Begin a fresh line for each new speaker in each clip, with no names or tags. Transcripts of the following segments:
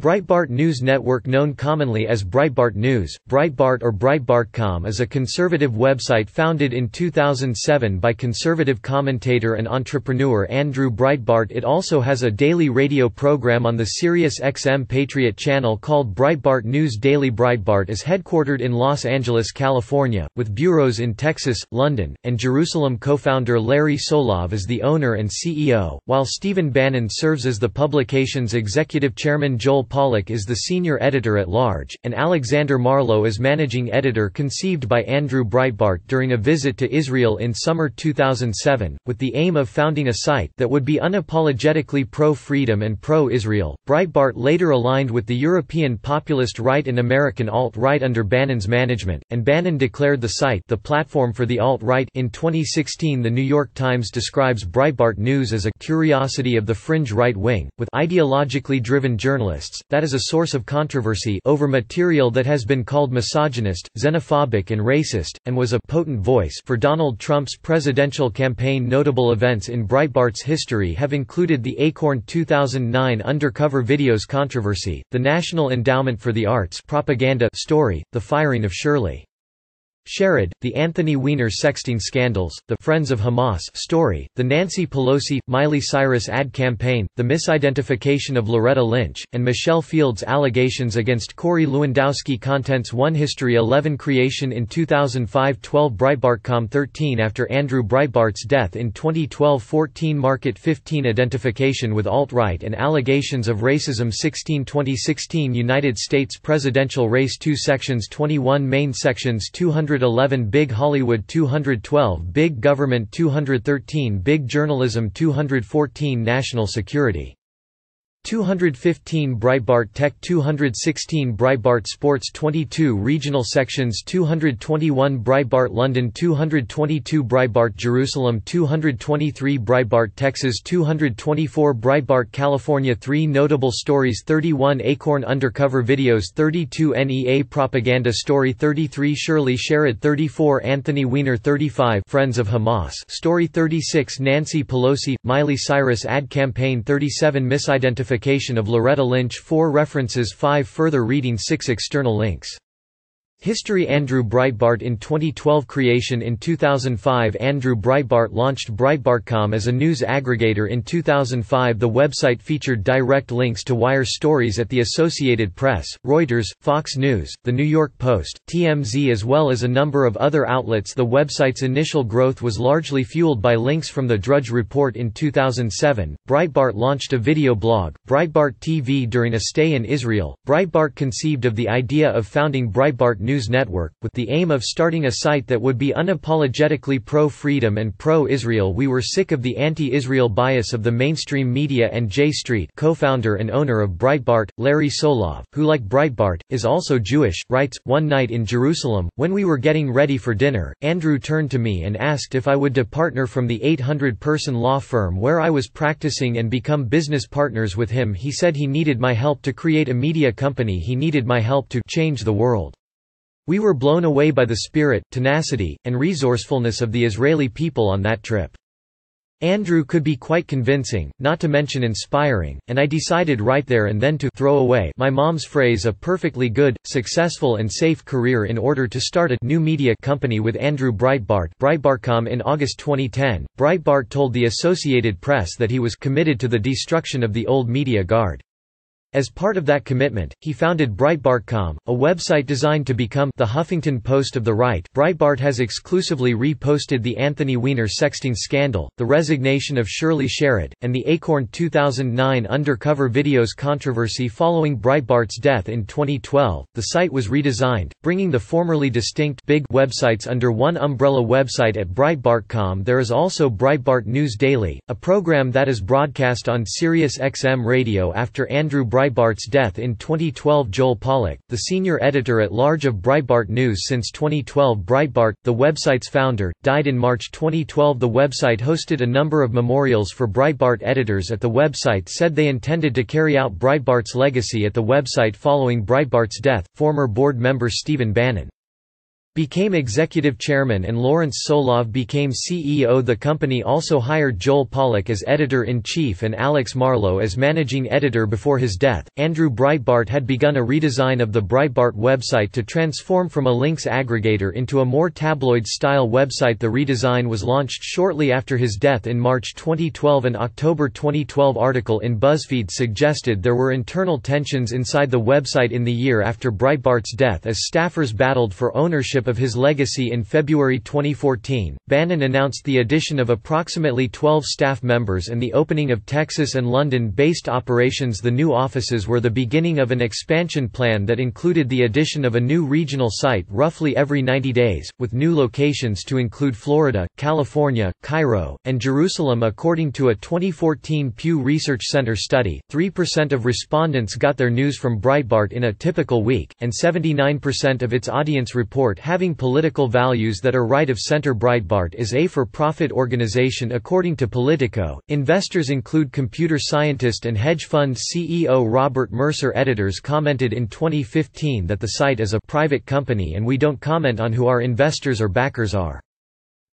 Breitbart News Network known commonly as Breitbart News, Breitbart or Breitbartcom is a conservative website founded in 2007 by conservative commentator and entrepreneur Andrew Breitbart. It also has a daily radio program on the Sirius XM Patriot channel called Breitbart News Daily. Breitbart is headquartered in Los Angeles, California, with bureaus in Texas, London, and Jerusalem. Co-founder Larry Solov is the owner and CEO, while Stephen Bannon serves as the publication's executive chairman Joel Pollak is the senior editor-at-large, and Alexander Marlow is managing editor conceived by Andrew Breitbart during a visit to Israel in summer 2007, with the aim of founding a site that would be unapologetically pro-freedom and pro-Israel. Breitbart later aligned with the European populist right and American alt-right under Bannon's management, and Bannon declared the site the platform for the alt-right in 2016 The New York Times describes Breitbart News as a curiosity of the fringe right wing, with ideologically driven journalists that is a source of controversy over material that has been called misogynist, xenophobic and racist, and was a potent voice for Donald Trump's presidential campaign. Notable events in Breitbart's history have included the Acorn 2009 undercover videos controversy, the National Endowment for the Arts propaganda story, the firing of Shirley Sherrod, the Anthony Weiner sexting scandals, the Friends of Hamas story, the Nancy Pelosi, Miley Cyrus ad campaign, the misidentification of Loretta Lynch, and Michelle Fields' allegations against Corey Lewandowski Contents 1 History 11 Creation in 2005 12 Breitbartcom 13 After Andrew Breitbart's death in 2012 14 Market 15 Identification with alt-right and allegations of racism 16 2016 United States presidential race 2 Sections 21 Main Sections 200 211 Big Hollywood 212 Big Government 213 Big Journalism 214 National Security 215 Breitbart Tech 216 Breitbart Sports 22 Regional Sections 221 Breitbart London 222 Breitbart Jerusalem 223 Breitbart Texas 224 Breitbart California 3 Notable Stories 31 Acorn Undercover Videos 32 NEA Propaganda Story 33 Shirley Sherrod 34 Anthony Weiner 35 Friends of Hamas Story 36 Nancy Pelosi – Miley Cyrus Ad Campaign 37 Misidentification Identification of Loretta Lynch 4 References 5 Further reading 6 External links History Andrew Breitbart in 2012 Creation In 2005 Andrew Breitbart launched Breitbartcom as a news aggregator in 2005 The website featured direct links to wire stories at the Associated Press, Reuters, Fox News, The New York Post, TMZ as well as a number of other outlets The website's initial growth was largely fueled by links from the Drudge Report in 2007. Breitbart launched a video blog, Breitbart TV during a stay in Israel. Breitbart conceived of the idea of founding Breitbart News News network, with the aim of starting a site that would be unapologetically pro-freedom and pro-Israel. We were sick of the anti-Israel bias of the mainstream media and J Street co-founder and owner of Breitbart, Larry Solov, who like Breitbart, is also Jewish, writes, One night in Jerusalem, when we were getting ready for dinner, Andrew turned to me and asked if I would departner from the 800-person law firm where I was practicing and become business partners with him. He said he needed my help to create a media company. He needed my help to change the world. We were blown away by the spirit, tenacity, and resourcefulness of the Israeli people on that trip. Andrew could be quite convincing, not to mention inspiring, and I decided right there and then to throw away my mom's phrase a perfectly good, successful and safe career in order to start a new media company with Andrew Breitbart Breitbartcom in August 2010. Breitbart told the Associated Press that he was committed to the destruction of the old media guard. As part of that commitment, he founded Breitbartcom, a website designed to become the Huffington Post of the right. Breitbart has exclusively reposted the Anthony Weiner sexting scandal, the resignation of Shirley Sherrod, and the Acorn 2009 undercover videos controversy following Breitbart's death in 2012. The site was redesigned, bringing the formerly distinct big websites under one umbrella website at Breitbartcom. There is also Breitbart News Daily, a program that is broadcast on Sirius XM radio after Andrew Breitbart Breitbart's death in 2012 Joel Pollak, the senior editor-at-large of Breitbart News since 2012 Breitbart, the website's founder, died in March 2012 The website hosted a number of memorials for Breitbart editors at the website said they intended to carry out Breitbart's legacy at the website following Breitbart's death. Former board member Stephen Bannon became executive chairman and Lawrence Solov became CEO. The company also hired Joel Pollak as editor-in-chief and Alex Marlow as managing editor before his death. Andrew Breitbart had begun a redesign of the Breitbart website to transform from a links aggregator into a more tabloid-style website. The redesign was launched shortly after his death in March 2012. An October 2012 article in BuzzFeed suggested there were internal tensions inside the website in the year after Breitbart's death as staffers battled for ownership ownership of his legacy in February 2014, Bannon announced the addition of approximately 12 staff members and the opening of Texas and London-based operations. The new offices were the beginning of an expansion plan that included the addition of a new regional site roughly every 90 days, with new locations to include Florida, California, Cairo, and Jerusalem. According to a 2014 Pew Research Center study, 3% of respondents got their news from Breitbart in a typical week, and 79% of its audience report having political values that are right of center Breitbart is a for-profit organization according to Politico. Investors include computer scientist and hedge fund CEO Robert Mercer editors commented in 2015 that the site is a private company and we don't comment on who our investors or backers are.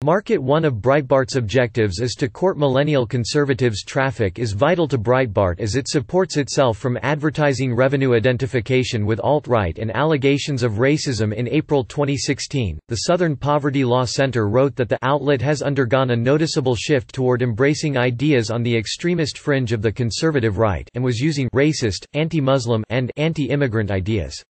Market One of Breitbart's objectives is to court millennial conservatives traffic is vital to Breitbart as it supports itself from advertising revenue identification with alt-right and allegations of racism in April 2016. The Southern Poverty Law Center wrote that the outlet has undergone a noticeable shift toward embracing ideas on the extremist fringe of the conservative right and was using racist, anti-Muslim and anti-immigrant ideas.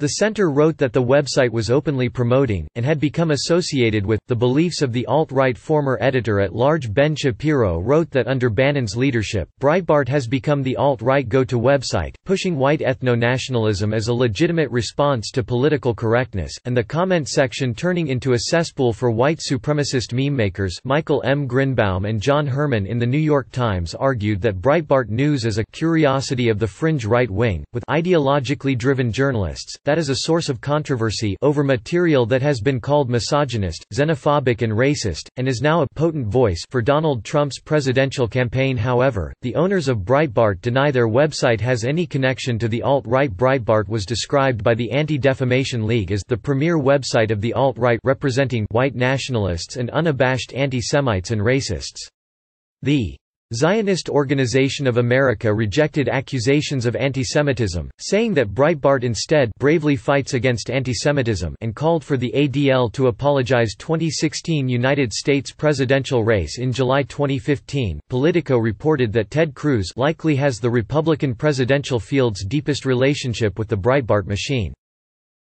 The center wrote that the website was openly promoting, and had become associated with, the beliefs of the alt-right former editor-at-large Ben Shapiro wrote that under Bannon's leadership, Breitbart has become the alt-right go-to website, pushing white ethno-nationalism as a legitimate response to political correctness, and the comment section turning into a cesspool for white supremacist meme makers Michael M. Grynbaum and John Herrman in The New York Times argued that Breitbart News is a «curiosity of the fringe right wing», with ideologically driven journalists, that is a source of controversy over material that has been called misogynist, xenophobic and racist, and is now a potent voice for Donald Trump's presidential campaign however, the owners of Breitbart deny their website has any connection to the alt-right Breitbart was described by the Anti-Defamation League as the premier website of the alt-right representing white nationalists and unabashed anti-Semites and racists. The Zionist Organization of America rejected accusations of antisemitism, saying that Breitbart instead bravely fights against antisemitism and called for the ADL to apologize 2016 United States presidential race in July 2015. Politico reported that Ted Cruz likely has the Republican presidential field's deepest relationship with the Breitbart machine.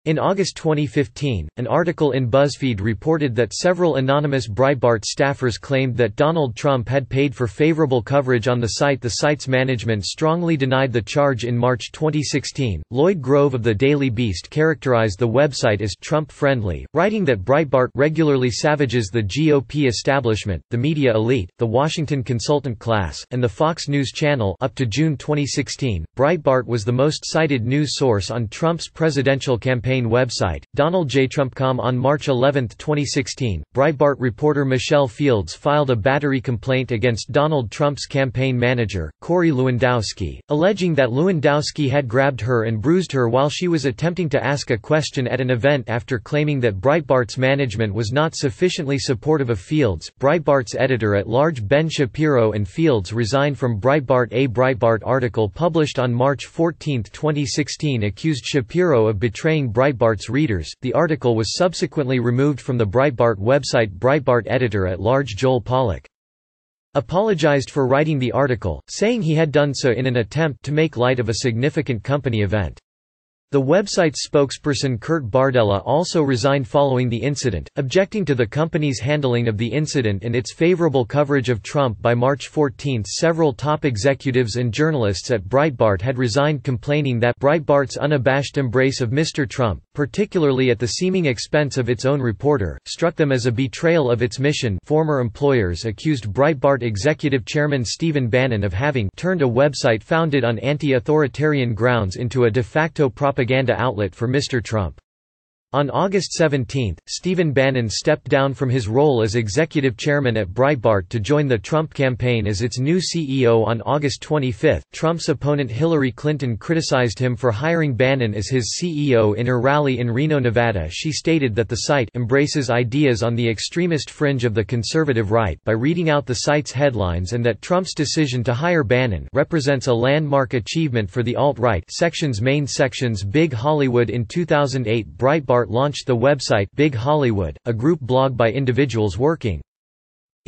In August 2015, an article in BuzzFeed reported that several anonymous Breitbart staffers claimed that Donald Trump had paid for favorable coverage on the site. The site's management strongly denied the charge in March 2016. Lloyd Grove of the Daily Beast characterized the website as Trump friendly, writing that Breitbart regularly savages the GOP establishment, the media elite, the Washington consultant class, and the Fox News Channel. Up to June 2016, Breitbart was the most cited news source on Trump's presidential campaign campaign website, DonaldJTrump.com on March 11, 2016, Breitbart reporter Michelle Fields filed a battery complaint against Donald Trump's campaign manager, Corey Lewandowski, alleging that Lewandowski had grabbed her and bruised her while she was attempting to ask a question at an event after claiming that Breitbart's management was not sufficiently supportive of Fields. Breitbart's editor-at-large Ben Shapiro and Fields resigned from Breitbart. A Breitbart article published on March 14, 2016 accused Shapiro of betraying Breitbart's readers. The article was subsequently removed from the Breitbart website. Breitbart editor at large Joel Pollak apologized for writing the article, saying he had done so in an attempt to make light of a significant company event. The website's spokesperson Kurt Bardella also resigned following the incident, objecting to the company's handling of the incident and its favorable coverage of Trump by March 14. Several top executives and journalists at Breitbart had resigned complaining that Breitbart's unabashed embrace of Mr. Trump, particularly at the seeming expense of its own reporter, struck them as a betrayal of its mission. Former employers accused Breitbart executive chairman Stephen Bannon of having turned a website founded on anti-authoritarian grounds into a de facto propaganda propaganda outlet for Mr. Trump. On August 17, Stephen Bannon stepped down from his role as executive chairman at Breitbart to join the Trump campaign as its new CEO on August 25. Trump's opponent Hillary Clinton criticized him for hiring Bannon as his CEO in her rally in Reno, Nevada. She stated that the site embraces ideas on the extremist fringe of the conservative right by reading out the site's headlines and that Trump's decision to hire Bannon represents a landmark achievement for the alt-right section's main sections Big Hollywood in 2008 Breitbart launched the website Big Hollywood, a group blog by individuals working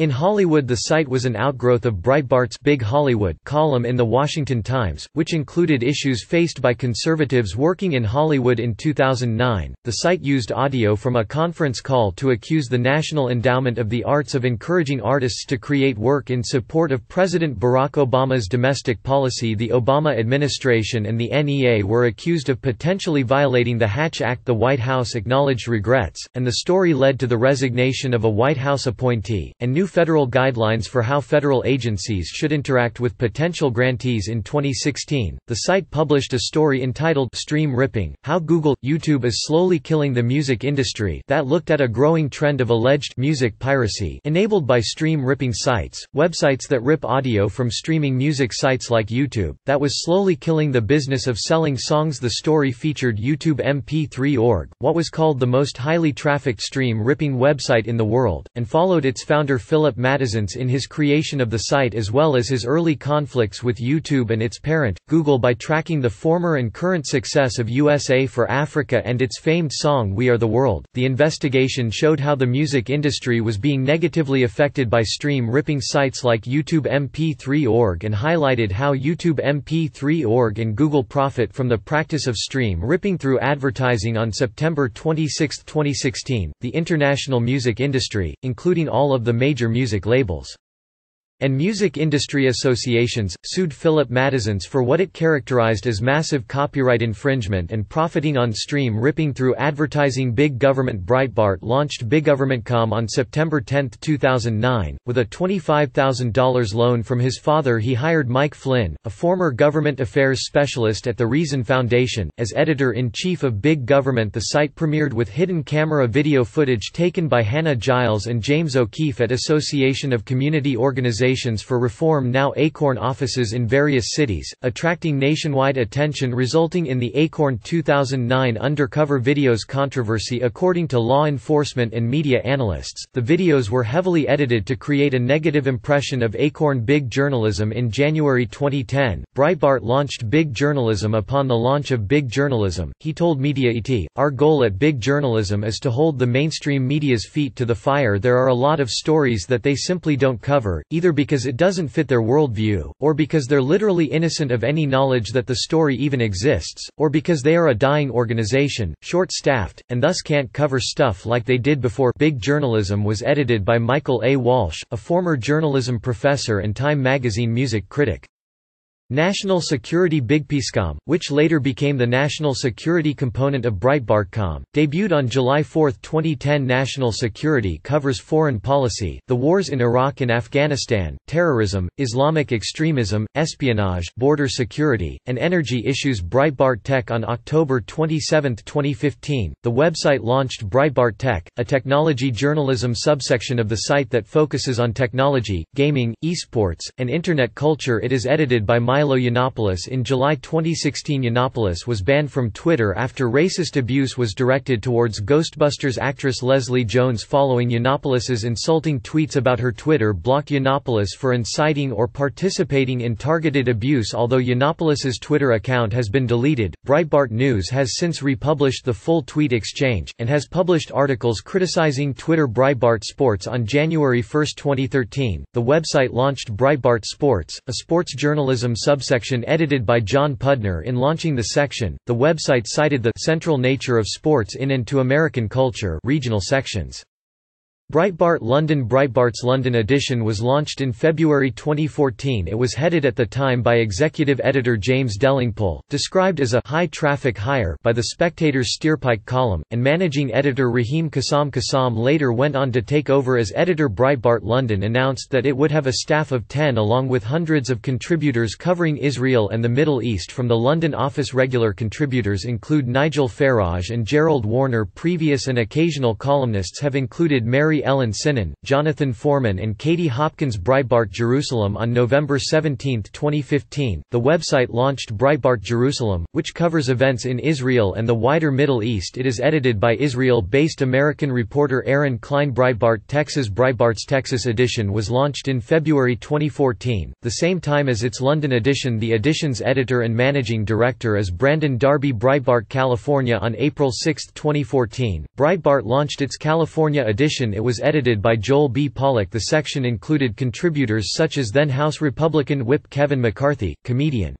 in Hollywood the site was an outgrowth of Breitbart's Big Hollywood column in The Washington Times, which included issues faced by conservatives working in Hollywood in 2009. The site used audio from a conference call to accuse the National Endowment of the Arts of encouraging artists to create work in support of President Barack Obama's domestic policy. The Obama administration and the NEA were accused of potentially violating the Hatch Act. The White House acknowledged regrets, and the story led to the resignation of a White House appointee, and new federal guidelines for how federal agencies should interact with potential grantees in 2016. The site published a story entitled Stream Ripping: How Google YouTube is slowly killing the music industry that looked at a growing trend of alleged music piracy enabled by stream ripping sites, websites that rip audio from streaming music sites like YouTube that was slowly killing the business of selling songs. The story featured YouTube MP3.org, what was called the most highly trafficked stream ripping website in the world, and followed its founder Philip Matesanz in his creation of the site as well as his early conflicts with YouTube and its parent, Google by tracking the former and current success of USA for Africa and its famed song We Are the World. The investigation showed how the music industry was being negatively affected by stream ripping sites like YouTube MP3.org and highlighted how YouTube MP3.org and Google profit from the practice of stream ripping through advertising on September 26, 2016. The international music industry, including all of the major music labels and music industry associations, sued Philip Matesanz for what it characterized as massive copyright infringement and profiting on stream ripping through advertising Big Government Breitbart launched BigGovernmentCom on September 10, 2009, with a $25,000 loan from his father. He hired Mike Flynn, a former government affairs specialist at the Reason Foundation, as editor-in-chief of Big Government. The site premiered with hidden camera video footage taken by Hannah Giles and James O'Keefe at Association of Community Organizations For Reform now Acorn offices in various cities, attracting nationwide attention resulting in the Acorn 2009 undercover videos controversy according to law enforcement and media analysts. The videos were heavily edited to create a negative impression of Acorn Big Journalism in January 2010. Breitbart launched Big Journalism upon the launch of Big Journalism. He told Mediaite, "Our goal at Big Journalism is to hold the mainstream media's feet to the fire. There are a lot of stories that they simply don't cover, either because it doesn't fit their worldview, or because they're literally innocent of any knowledge that the story even exists, or because they are a dying organization, short-staffed, and thus can't cover stuff like they did before Big Journalism was edited by Michael A. Walsh, a former journalism professor and Time magazine music critic. National Security BigPeaceCom, which later became the national security component of BreitbartCom, debuted on July 4, 2010 National Security covers foreign policy, the wars in Iraq and Afghanistan, terrorism, Islamic extremism, espionage, border security, and energy issues. Breitbart Tech on October 27, 2015, the website launched Breitbart Tech, a technology journalism subsection of the site that focuses on technology, gaming, esports, and Internet culture. It is edited by Milo Milo Yiannopoulos in July 2016 Yiannopoulos was banned from Twitter after racist abuse was directed towards Ghostbusters actress Leslie Jones following Yiannopoulos's insulting tweets about her Twitter blocked Yiannopoulos for inciting or participating in targeted abuse although Yiannopoulos's Twitter account has been deleted, Breitbart News has since republished the full tweet exchange, and has published articles criticizing Twitter Breitbart Sports on January 1, 2013. The website launched Breitbart Sports, a sports journalism sub subsection edited by John Pudner in launching the section. The website cited the central nature of sports in and to American culture regional sections. Breitbart London Breitbart's London edition was launched in February 2014 it was headed at the time by executive editor James Delingpole, described as a «high-traffic hire» by the Spectator's Steerpike column, and managing editor Raheem Kassam Kassam later went on to take over as editor Breitbart London announced that it would have a staff of 10 along with hundreds of contributors covering Israel and the Middle East from the London office. Regular contributors include Nigel Farage and Gerald Warner. Previous and occasional columnists have included Mary Ellen Synon, Jonathan Foreman, and Katie Hopkins. Breitbart Jerusalem on November 17, 2015, the website launched Breitbart Jerusalem, which covers events in Israel and the wider Middle East. It is edited by Israel based American reporter Aaron Klein. Breitbart Texas Breitbart's Texas edition was launched in February 2014, the same time as its London edition. The edition's editor and managing director is Brandon Darby. Breitbart California on April 6, 2014. Breitbart launched its California edition. It was was edited by Joel B. Pollak. the section included contributors such as then House Republican Whip Kevin McCarthy, comedian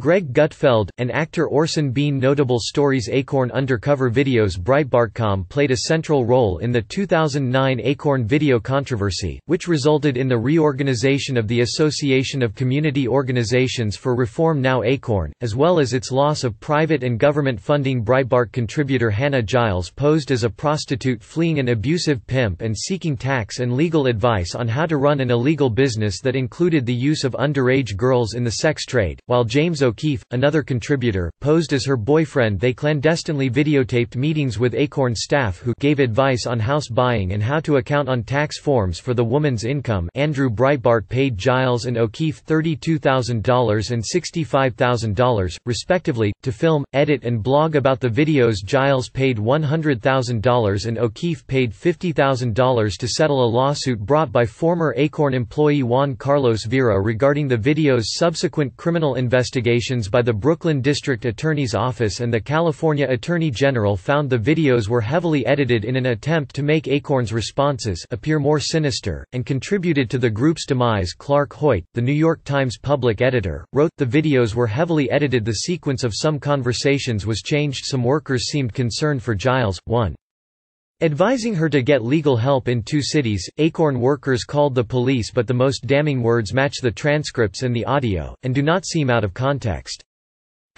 Greg Gutfeld, and actor Orson Bean. Notable stories Acorn Undercover Videos Breitbartcom played a central role in the 2009 Acorn video controversy, which resulted in the reorganization of the Association of Community Organizations for Reform Now Acorn, as well as its loss of private and government funding. Breitbart contributor Hannah Giles posed as a prostitute fleeing an abusive pimp and seeking tax and legal advice on how to run an illegal business that included the use of underage girls in the sex trade, while James O'Keefe, another contributor, posed as her boyfriend. They clandestinely videotaped meetings with Acorn staff who gave advice on house buying and how to account on tax forms for the woman's income. Andrew Breitbart paid Giles and O'Keefe $32,000 and $65,000, respectively, to film, edit and blog about the videos. Giles paid $100,000 and O'Keefe paid $50,000 to settle a lawsuit brought by former Acorn employee Juan Carlos Vera regarding the video's subsequent criminal investigation investigations by the Brooklyn District Attorney's Office and the California Attorney General found the videos were heavily edited in an attempt to make Acorn's responses appear more sinister, and contributed to the group's demise. Clark Hoyt, the New York Times public editor, wrote, the videos were heavily edited. The sequence of some conversations was changed. Some workers seemed concerned for Giles, 1. Advising her to get legal help in two cities, Acorn workers called the police but the most damning words match the transcripts and the audio, and do not seem out of context.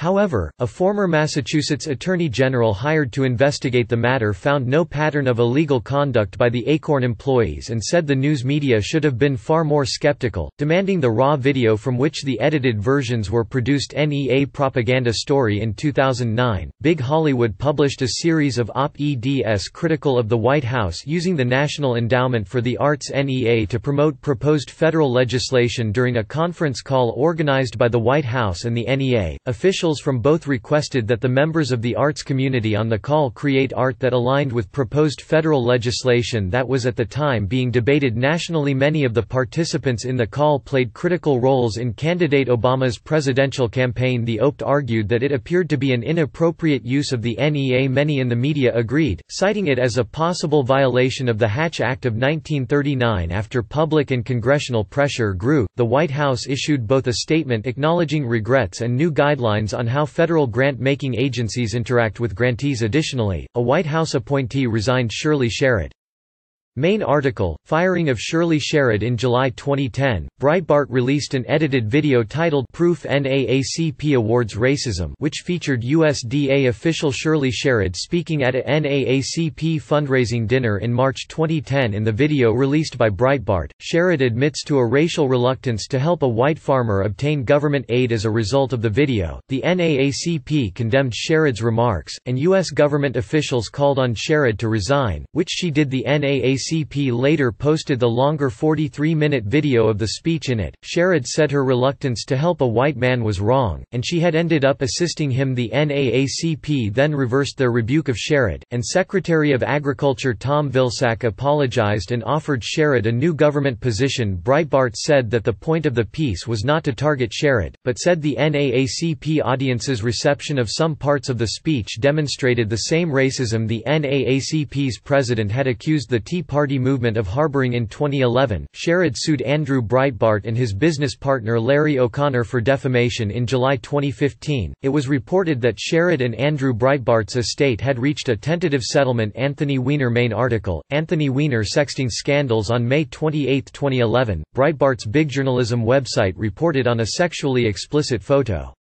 However, a former Massachusetts Attorney General hired to investigate the matter found no pattern of illegal conduct by the Acorn employees and said the news media should have been far more skeptical, demanding the raw video from which the edited versions were produced NEA propaganda story in 2009. Big Hollywood published a series of op-eds critical of the White House using the National Endowment for the Arts NEA to promote proposed federal legislation during a conference call organized by the White House and the NEA. Officials Officials from both requested that the members of the arts community on the call create art that aligned with proposed federal legislation that was at the time being debated nationally. Many of the participants in the call played critical roles in candidate Obama's presidential campaign. The OPT argued that it appeared to be an inappropriate use of the NEA. Many in the media agreed, citing it as a possible violation of the Hatch Act of 1939. After public and congressional pressure grew, the White House issued both a statement acknowledging regrets and new guidelines on how federal grant-making agencies interact with grantees additionally, a White House appointee resigned Shirley Sherrod. Main article, Firing of Shirley Sherrod in July 2010, Breitbart released an edited video titled Proof NAACP Awards Racism which featured USDA official Shirley Sherrod speaking at a NAACP fundraising dinner in March 2010 in the video released by Breitbart, Sherrod admits to a racial reluctance to help a white farmer obtain government aid as a result of the video. The NAACP condemned Sherrod's remarks, and U.S. government officials called on Sherrod to resign, which she did the NAACP ACP later posted the longer 43-minute video of the speech in it. Sherrod said her reluctance to help a white man was wrong, and she had ended up assisting him. The NAACP then reversed their rebuke of Sherrod, and Secretary of Agriculture Tom Vilsack apologized and offered Sherrod a new government position. Breitbart said that the point of the piece was not to target Sherrod, but said the NAACP audience's reception of some parts of the speech demonstrated the same racism the NAACP's president had accused the Tea Party movement of harboring in 2011. Sherrod sued Andrew Breitbart and his business partner Larry O'Connor for defamation in July 2015. It was reported that Sherrod and Andrew Breitbart's estate had reached a tentative settlement. Anthony Weiner main article, Anthony Weiner sexting scandals on May 28, 2011. Breitbart's big journalism website reported on a sexually explicit photo.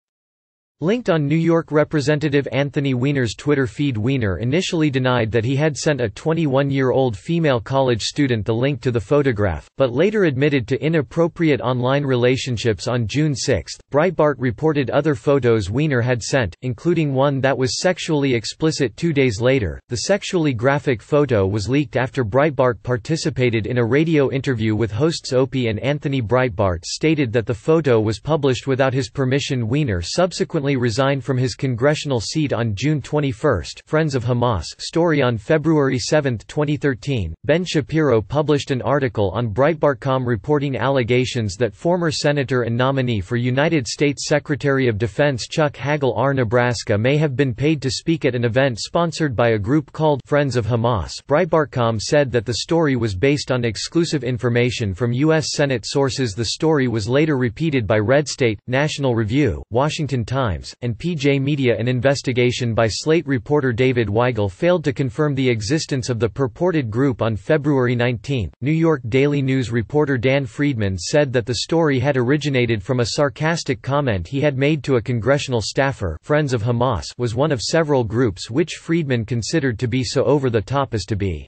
Linked on New York Representative Anthony Weiner's Twitter feed Weiner initially denied that he had sent a 21-year-old female college student the link to the photograph, but later admitted to inappropriate online relationships on June 6. Breitbart reported other photos Weiner had sent, including one that was sexually explicit two days later. The sexually graphic photo was leaked after Breitbart participated in a radio interview with hosts Opie and Anthony Breitbart stated that the photo was published without his permission Weiner subsequently resigned from his congressional seat on June 21. Friends of Hamas story on February 7, 2013. Ben Shapiro published an article on Breitbart.com reporting allegations that former senator and nominee for United States Secretary of Defense Chuck Hagel R. Nebraska may have been paid to speak at an event sponsored by a group called Friends of Hamas. Breitbart.com said that the story was based on exclusive information from U.S. Senate sources. The story was later repeated by Red State, National Review, Washington Times, And PJ Media An investigation by Slate reporter David Weigel failed to confirm the existence of the purported group on February 19. New York Daily News reporter Dan Friedman said that the story had originated from a sarcastic comment he had made to a congressional staffer Friends of Hamas was one of several groups which Friedman considered to be so over the top as to be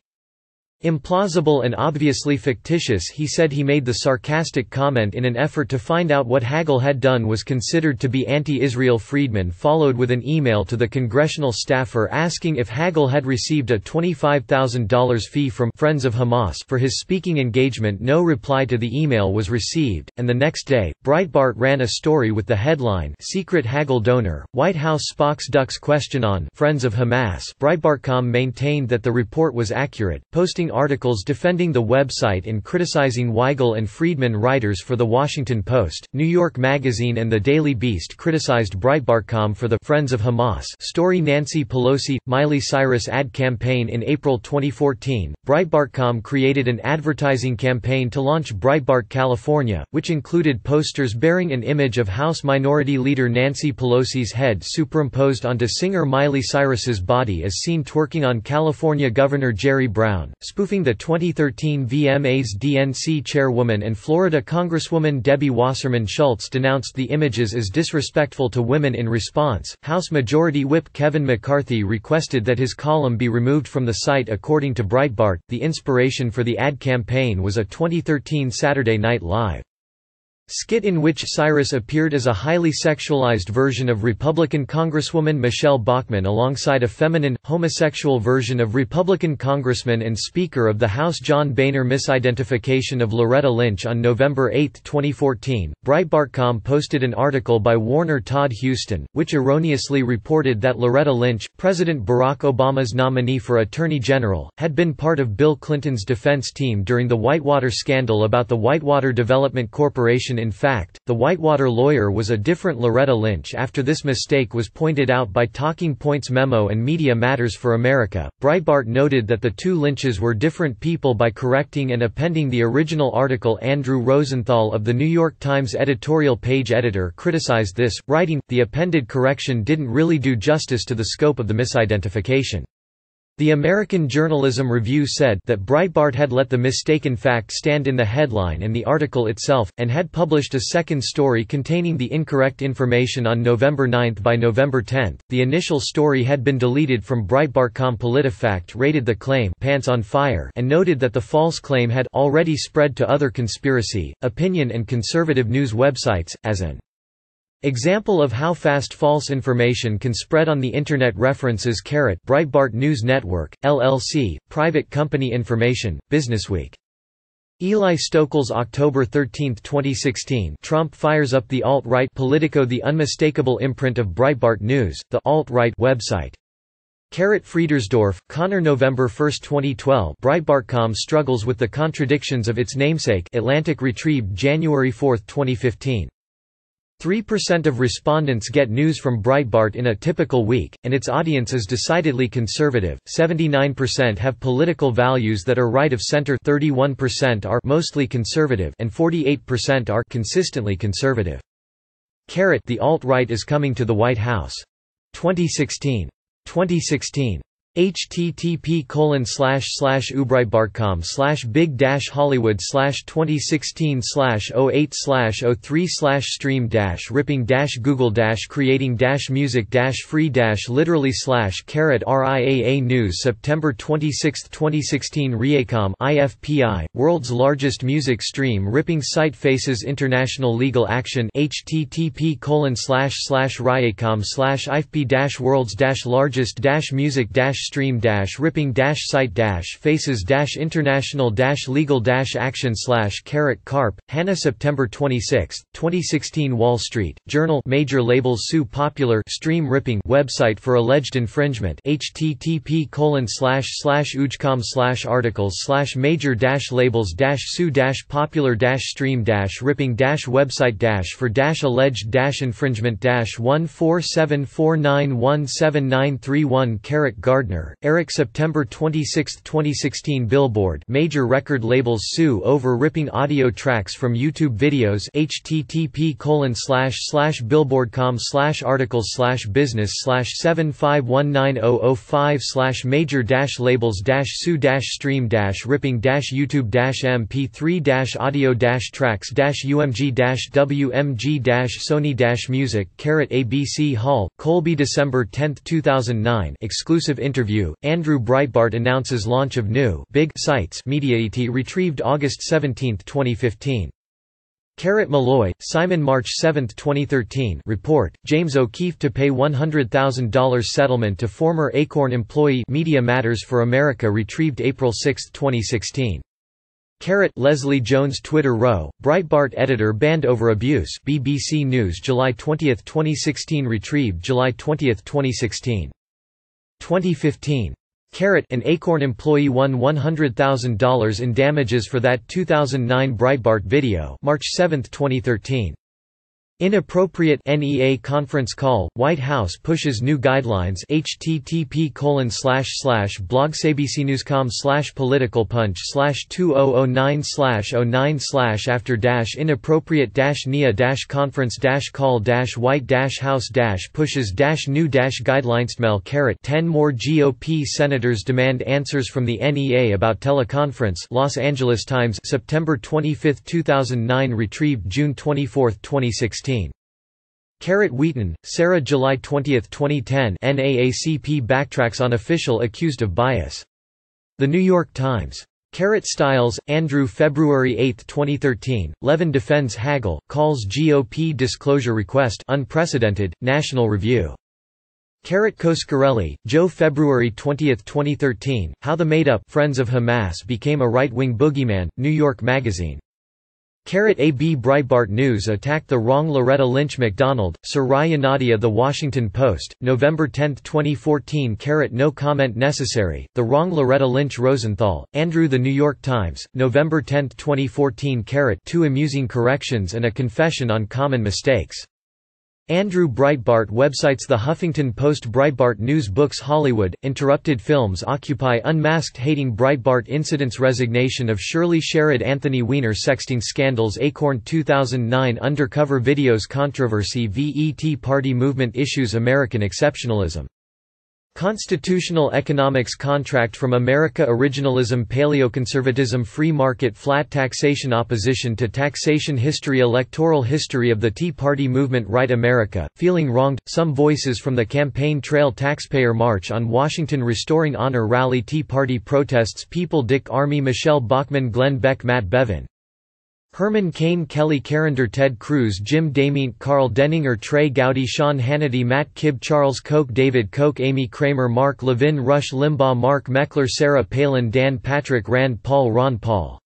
Implausible and obviously fictitious he said he made the sarcastic comment in an effort to find out what Hagel had done was considered to be anti-Israel Friedman followed with an email to the congressional staffer asking if Hagel had received a $25,000 fee from Friends of Hamas for his speaking engagement. No reply to the email was received, and the next day, Breitbart ran a story with the headline Secret Hagel Donor, White House Spox Ducks Question on Friends of Hamas. Breitbart.com maintained that the report was accurate, posting articles defending the website and criticizing Weigel and Friedman writers for The Washington Post, New York Magazine and The Daily Beast criticized Breitbart.com for the Friends of Hamas story Nancy Pelosi – Miley Cyrus ad campaign In April 2014, Breitbart.com created an advertising campaign to launch Breitbart California, which included posters bearing an image of House Minority Leader Nancy Pelosi's head superimposed onto singer Miley Cyrus's body as seen twerking on California Governor Jerry Brown, spoofing the 2013 VMA's DNC chairwoman and Florida Congresswoman Debbie Wasserman Schultz denounced the images as disrespectful to women in response. House Majority Whip Kevin McCarthy requested that his column be removed from the site according to Breitbart. The inspiration for the ad campaign was a 2013 Saturday Night Live skit in which Cyrus appeared as a highly sexualized version of Republican Congresswoman Michele Bachmann alongside a feminine, homosexual version of Republican Congressman and Speaker of the House John Boehner misidentification of Loretta Lynch on November 8, 2014. Breitbart.com posted an article by Warner Todd Huston, which erroneously reported that Loretta Lynch, President Barack Obama's nominee for Attorney General, had been part of Bill Clinton's defense team during the Whitewater scandal about the Whitewater Development Corporation in fact, the Whitewater lawyer was a different Loretta Lynch after this mistake was pointed out by Talking Points Memo and Media Matters for America. Breitbart noted that the two Lynches were different people by correcting and appending the original article. Andrew Rosenthal of the New York Times editorial page editor criticized this, writing, The appended correction didn't really do justice to the scope of the misidentification. The American Journalism Review said that Breitbart had let the mistaken fact stand in the headline and the article itself, and had published a second story containing the incorrect information on November 9. By November 10, the initial story had been deleted from Breitbart.com. PolitiFact rated the claim pants on fire and noted that the false claim had already spread to other conspiracy, opinion and conservative news websites, as an Example of how fast false information can spread on the Internet references Carrot Breitbart News Network, LLC, Private Company Information, Businessweek. Eli Stokols October 13, 2016 Trump fires up the alt-right Politico the unmistakable imprint of Breitbart News, the alt-right website. Carrot Friedersdorf, Conor November 1, 2012 Breitbart.com struggles with the contradictions of its namesake Atlantic retrieved January 4, 2015 3% of respondents get news from Breitbart in a typical week, and its audience is decidedly conservative. 79% have political values that are right of center, 31% are mostly conservative, and 48% are consistently conservative. Carrot The alt-right is coming to the White House. 2016. 2016 http colon slash slash ubreitbart.com slash big dash hollywood slash 2016 slash 08 slash 03 slash stream dash ripping dash google dash creating dash music dash free dash literally slash carrot riaa news september 26 2016 riacom ifpi world's largest music stream ripping site faces international legal action http colon slash slash riacom slash ifp dash world's dash largest dash music dash stream ripping site faces international legal action carrot Karp Hannah September 26 2016 Wall Street Journal major labels sue popular stream ripping website for alleged infringement http colon slash slash ujcom slash articles slash major dash labels dash sue dash popular dash stream dash ripping dash website dash for dash alleged dash infringement dash 14749179131 Carrot Eric September 26, 2016 Billboard major record labels sue over ripping audio tracks from YouTube videos http colon slash slash billboard.com slash articles slash business slash 7519005 slash major dash labels dash sue dash stream dash ripping dash YouTube dash mp3 dash audio dash tracks dash umg dash wmg dash sony dash music carrot abc hall colby December 10, 2009 exclusive interview Andrew Breitbart announces launch of new big sites Mediaite retrieved August 17, 2015. Carrot Maloy, Simon March 7, 2013 report, James O'Keefe to pay $100,000 settlement to former Acorn employee Media Matters for America retrieved April 6, 2016. Carrot Leslie Jones Twitter row, Breitbart editor banned over abuse BBC News July 20, 2016 retrieved July 20, 2016. 2015. Carrot an Acorn employee won $100,000 in damages for that 2009 Breitbart video March 7, 2013. Inappropriate NEA conference call. White House pushes new guidelines. http colon slash slash blogsabcnews.com slash political punch slash 2009 slash 09 slash after dash inappropriate dash NEA dash conference dash call dash White dash House dash pushes dash new dash guidelines. Mel carrot 10 more GOP senators demand answers from the NEA about teleconference. Los Angeles Times September 25, 2009 retrieved June 24, 2016. Carrot Wheaton, Sarah July 20, 2010 NAACP backtracks on official accused of bias. The New York Times. Carrot Stiles, Andrew February 8, 2013, Levin defends Hagel, calls GOP disclosure request unprecedented, National Review. Carrot Coscarelli, Joe February 20, 2013, How the Made-Up Friends of Hamas became a right-wing boogeyman, New York Magazine. Carrot AB Breitbart News attacked the wrong Loretta Lynch McDonald, Soraya Nadia The Washington Post, November 10, 2014 Carrot No comment necessary, the wrong Loretta Lynch Rosenthal, Andrew The New York Times, November 10, 2014 Carrot Two amusing corrections and a confession on common mistakes Andrew Breitbart websites The Huffington Post Breitbart News Books Hollywood, Interrupted Films Occupy Unmasked Hating Breitbart Incidents Resignation of Shirley Sherrod Anthony Weiner Sexting Scandals Acorn 2009 Undercover Videos Controversy VET Party Movement Issues American Exceptionalism Constitutional economics contract from America Originalism Paleoconservatism Free market flat taxation Opposition to taxation History Electoral history of the Tea Party movement Right America, feeling wronged, some voices from the campaign trail Taxpayer March on Washington Restoring Honor Rally Tea Party protests People Dick Armey Michele Bachmann Glenn Beck Matt Bevin Herman Cain Keli Carender Ted Cruz Jim DeMint Karl Denninger Trey Gowdy Sean Hannity Matt Kibb Charles Koch David Koch Amy Kramer Mark Levin Rush Limbaugh Mark Meckler Sarah Palin Dan Patrick Rand Paul Ron Paul